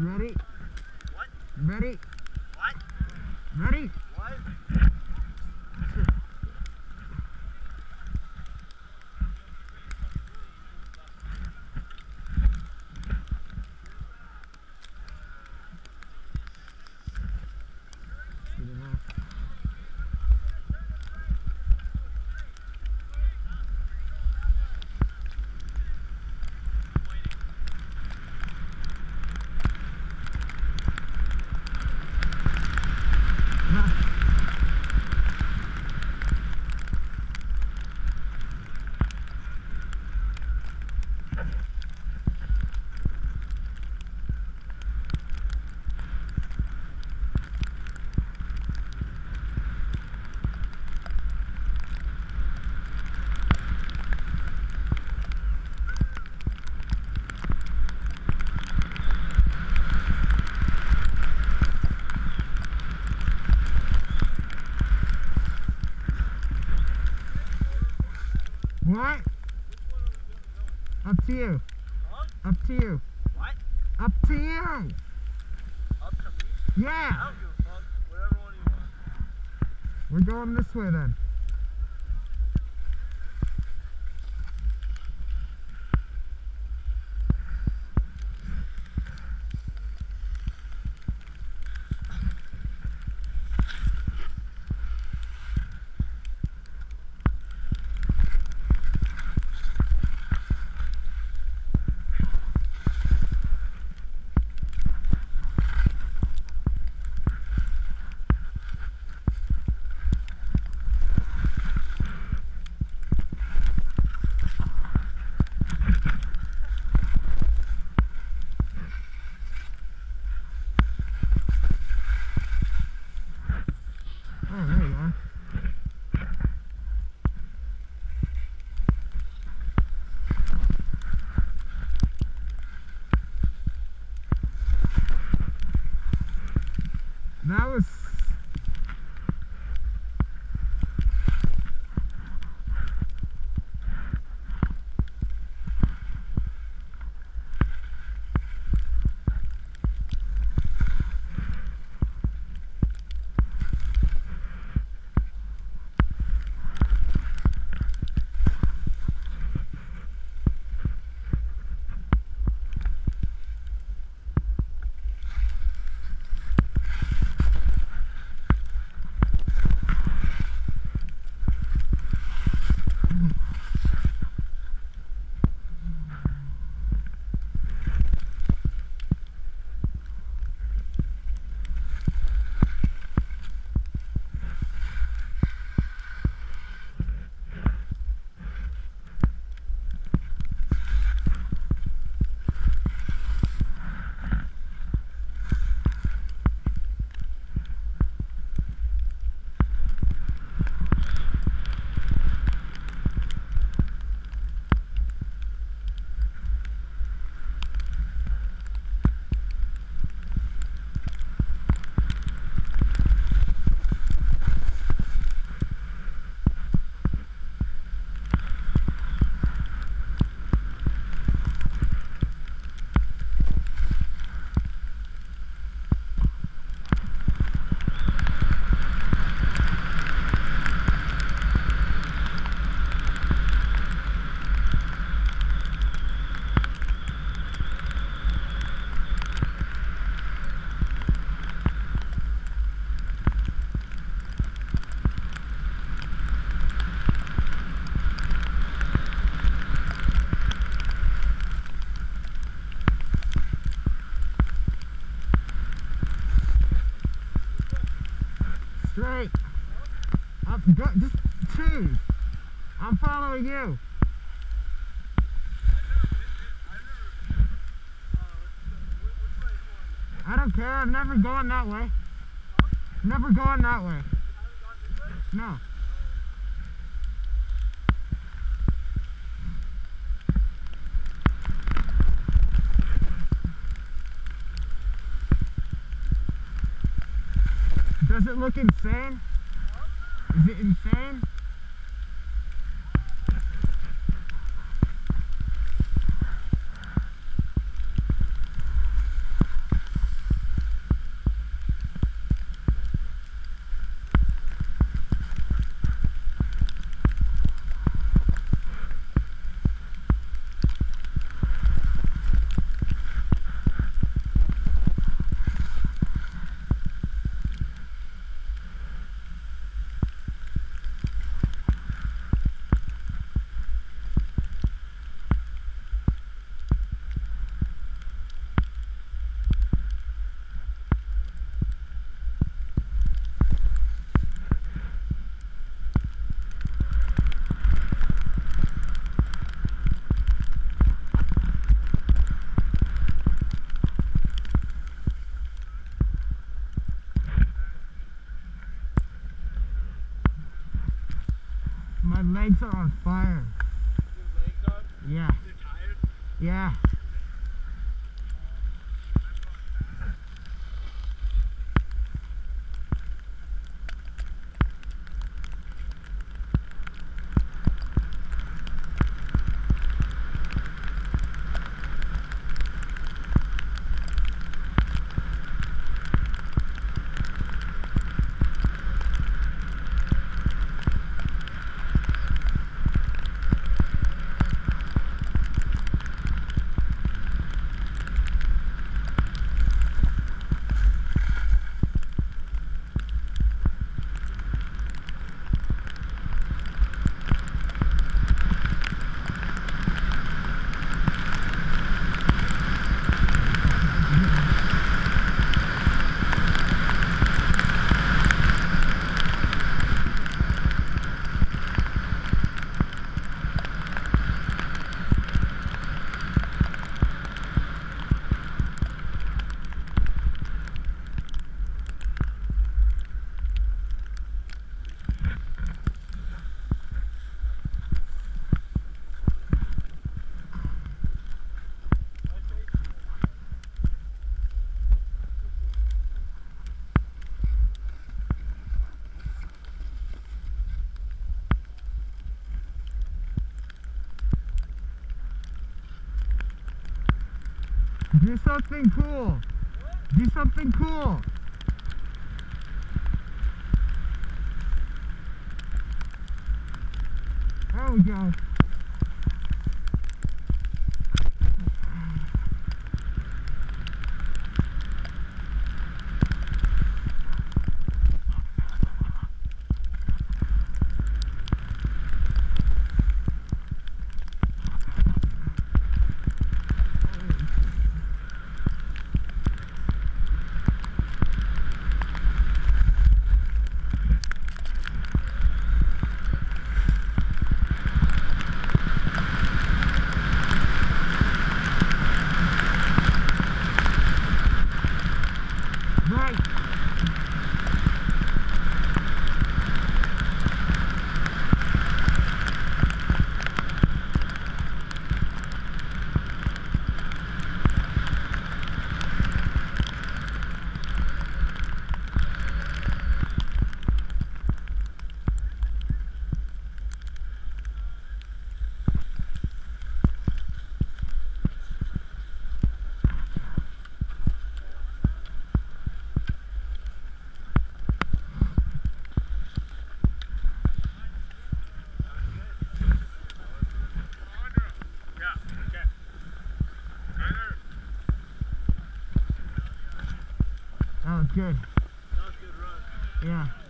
Ready? What? Ready? What? Ready? Up to you. Huh? Up to you. What? Up to you. Up to me? I Yeah. don't give a fuck. Whatever one you want. We're going this way then. Following you. I don't care. I'm never going that way. Never going that way. No. Does it look insane? Is it insane? are on fire. Your legs are? Yeah, yeah. Do something cool. Do something cool. There we go. Right. That was good. That was a good run. Yeah.